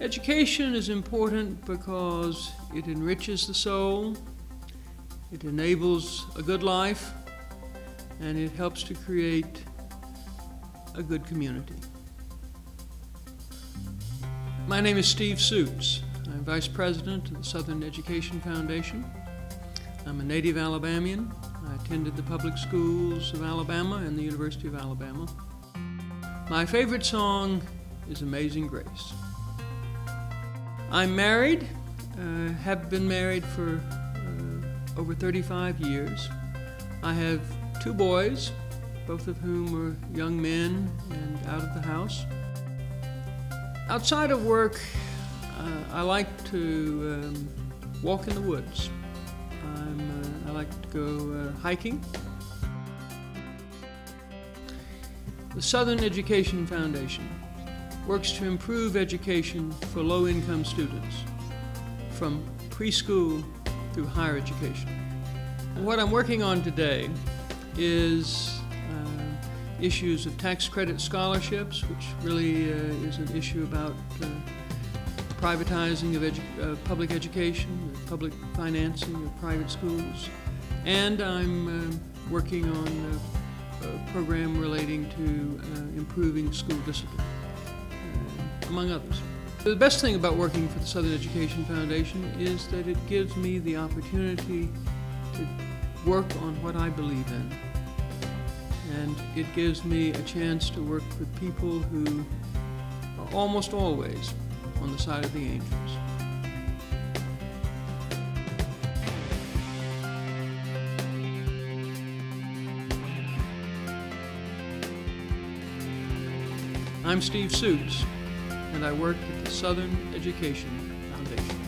Education is important because it enriches the soul, it enables a good life, and it helps to create a good community. My name is Steve Suitts. I'm Vice President of the Southern Education Foundation. I'm a native Alabamian. I attended the public schools of Alabama and the University of Alabama. My favorite song is Amazing Grace. I'm married, uh, have been married for uh, over 35 years. I have two boys, both of whom are young men and out of the house. Outside of work, uh, I like to um, walk in the woods. Uh, I like to go uh, hiking. The Southern Education Foundation works to improve education for low-income students from preschool through higher education. What I'm working on today is uh, issues of tax credit scholarships, which really uh, is an issue about uh, privatizing of edu public education, public financing of private schools, and I'm uh, working on a, a, program relating to uh, improving school discipline among others. The best thing about working for the Southern Education Foundation is that it gives me the opportunity to work on what I believe in. And it gives me a chance to work with people who are almost always on the side of the angels. I'm Steve Suitts and I work at the Southern Education Foundation.